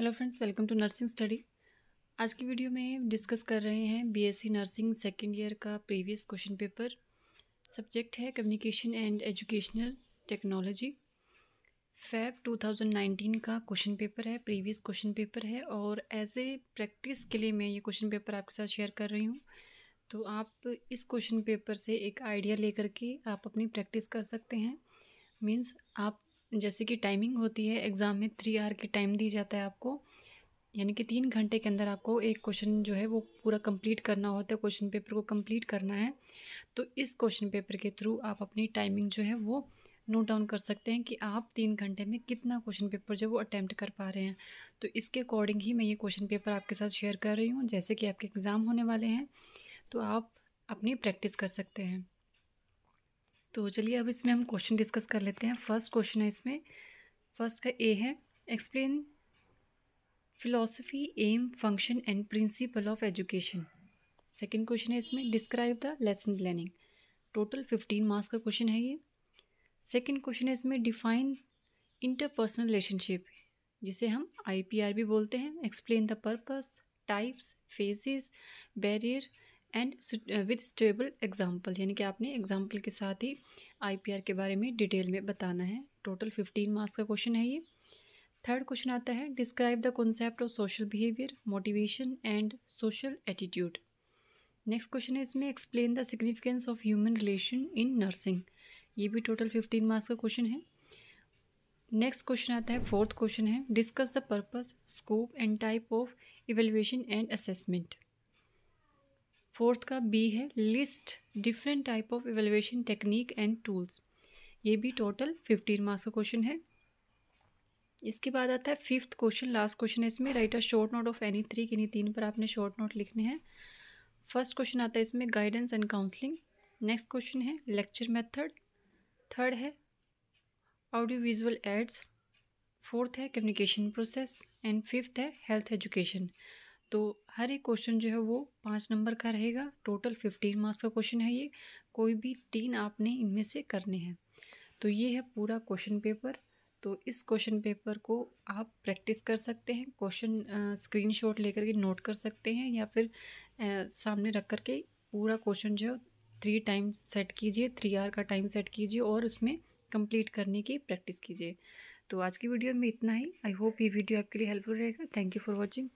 Hello friends welcome to nursing study आज की video में डिस्कस कर रहे हैं बीएससी नर्सिंग सेकेंड ईयर का प्रीवियस क्वेश्चन पेपर सब्जेक्ट है communication and educational technology Feb 2019 का क्वेश्चन पेपर है प्रीवियस क्वेश्चन पेपर है और एज ए प्रैक्टिस के लिए मैं ये क्वेश्चन पेपर आपके साथ शेयर कर रही हूँ. तो आप इस क्वेश्चन पेपर से एक आइडिया लेकर के आप अपनी प्रैक्टिस कर सकते हैं. मीन्स आप जैसे कि टाइमिंग होती है एग्ज़ाम में थ्री आर की टाइम दी जाता है आपको। यानी कि तीन घंटे के अंदर आपको एक क्वेश्चन जो है वो पूरा कंप्लीट करना होता है क्वेश्चन पेपर को कंप्लीट करना है। तो इस क्वेश्चन पेपर के थ्रू आप अपनी टाइमिंग जो है वो नोट डाउन कर सकते हैं कि आप तीन घंटे में कितना क्वेश्चन पेपर जो है वो अटैम्प्ट कर पा रहे हैं। तो इसके अकॉर्डिंग ही मैं ये क्वेश्चन पेपर आपके साथ शेयर कर रही हूँ, जैसे कि आपके एग्ज़ाम होने वाले हैं। तो आप अपनी प्रैक्टिस कर सकते हैं। तो चलिए अब इसमें हम क्वेश्चन डिस्कस कर लेते हैं। फ़र्स्ट क्वेश्चन है इसमें। फ़र्स्ट का ए है। Explain philosophy aim function and principle of education second question है इसमें। Describe the lesson planning total fifteen marks का क्वेश्चन है ये। सेकेंड क्वेश्चन है इसमें। डिफाइन इंटरपर्सनल रिलेशनशिप जिसे हम आईपीआर भी बोलते हैं। Explain the purpose types phases barrier and with suitable example यानी कि आपने एग्ज़ाम्पल के साथ ही आईपीआर के बारे में डिटेल में बताना है। टोटल फिफ्टीन मार्क्स का क्वेश्चन है ये। थर्ड क्वेश्चन आता है describe the concept of social behaviour motivation and social attitude next question है, इसमें explain the significance of human relation in nursing ये भी टोटल फिफ्टीन मार्क्स का क्वेश्चन है। नेक्स्ट क्वेश्चन आता है फोर्थ क्वेश्चन है discuss the purpose scope and type of evaluation and assessment fourth का बी है list different type of evaluation technique and tools ये भी टोटल फिफ्टीन मार्क्स का क्वेश्चन है। इसके बाद आता है फिफ्थ क्वेश्चन लास्ट क्वेश्चन है इसमें। Write a short note of any three किन्हीं तीन पर आपने शॉर्ट नोट लिखने हैं। फ़र्स्ट क्वेश्चन आता है इसमें guidance and counselling next question है लेक्चर मेथड थर्ड है ऑडियो विजुअल एड्स फोर्थ है कम्युनिकेशन प्रोसेस एंड फिफ्थ है हेल्थ एजुकेशन तो हर एक क्वेश्चन जो है वो पाँच नंबर का रहेगा। टोटल फिफ्टीन मार्क्स का क्वेश्चन है ये। कोई भी तीन आपने इनमें से करने हैं। तो ये है पूरा क्वेश्चन पेपर तो इस क्वेश्चन पेपर को आप प्रैक्टिस कर सकते हैं। क्वेश्चन स्क्रीनशॉट लेकर के नोट कर सकते हैं या फिर आ, सामने रख कर के पूरा क्वेश्चन जो है थ्री टाइम सेट कीजिए। थ्री आर का टाइम सेट कीजिए और उसमें कंप्लीट करने की प्रैक्टिस कीजिए। तो आज की वीडियो में इतना ही। आई होप ये वीडियो आपके लिए हेल्पफुल रहेगा। Thank you for watching